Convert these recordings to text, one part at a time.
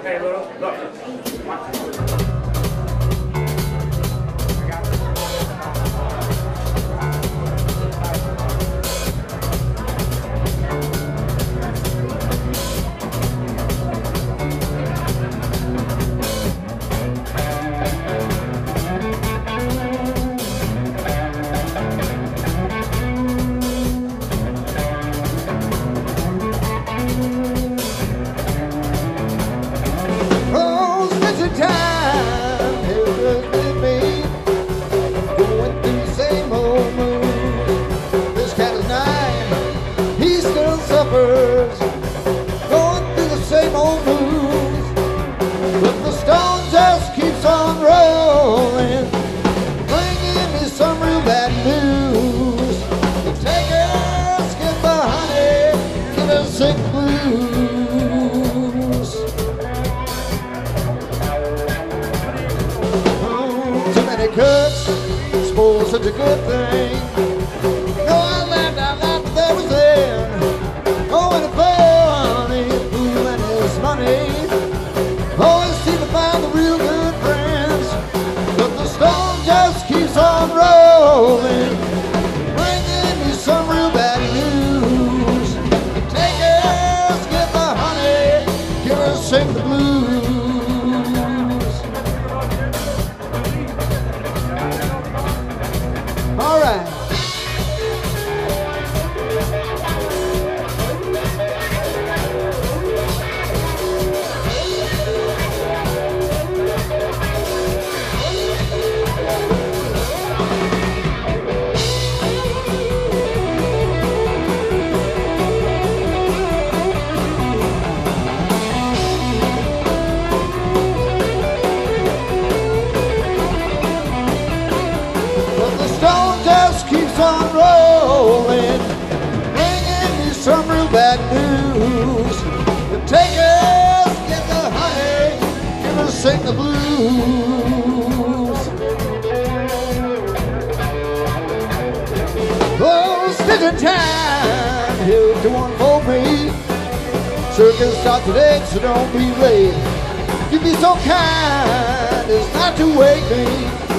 Okay, little. Look. such a good thing. sing the blues. Oh, stitching time, He'll do one for me. Circus starts today, so don't be late. You be so kind as not to wake me.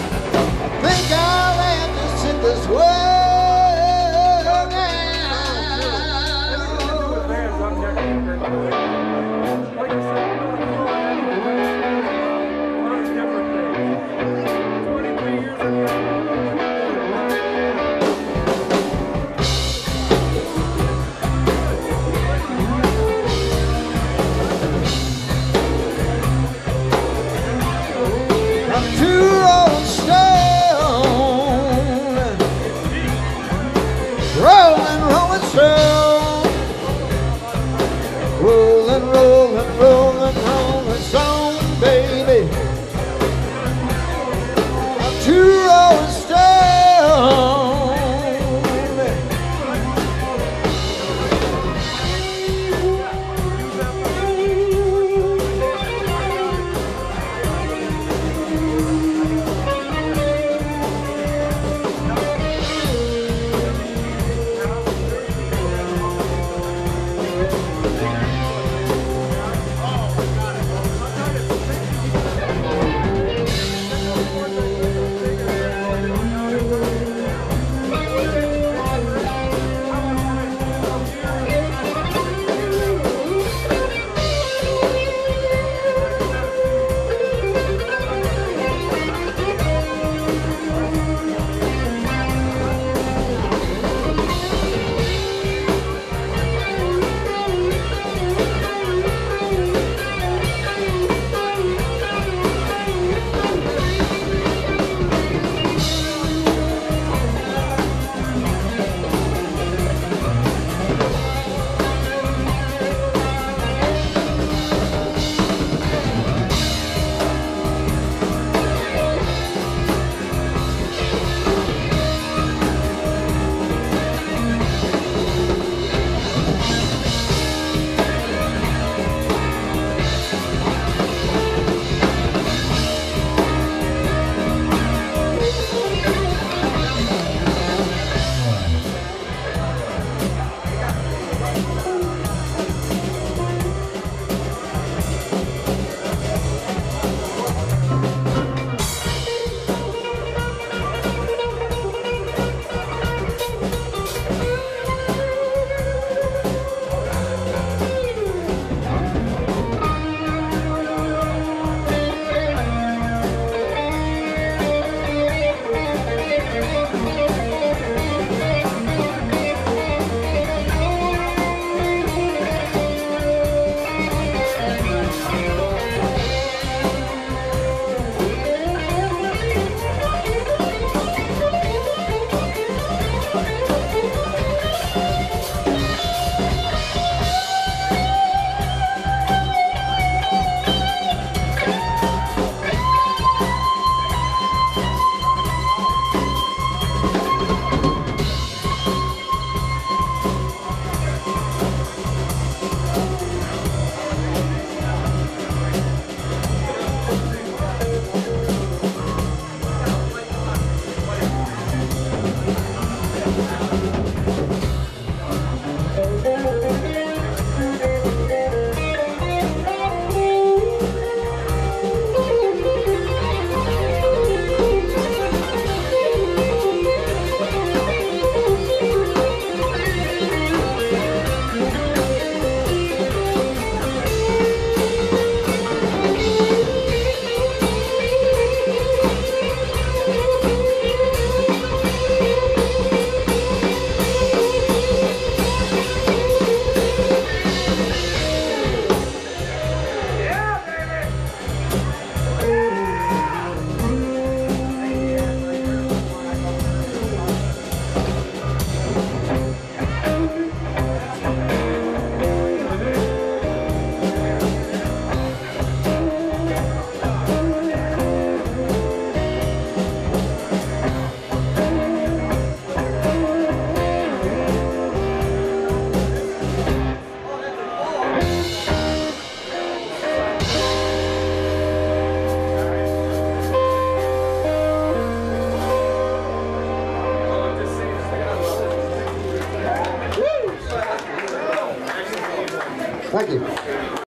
and on and roll song, baby.